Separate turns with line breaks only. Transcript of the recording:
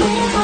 Where are?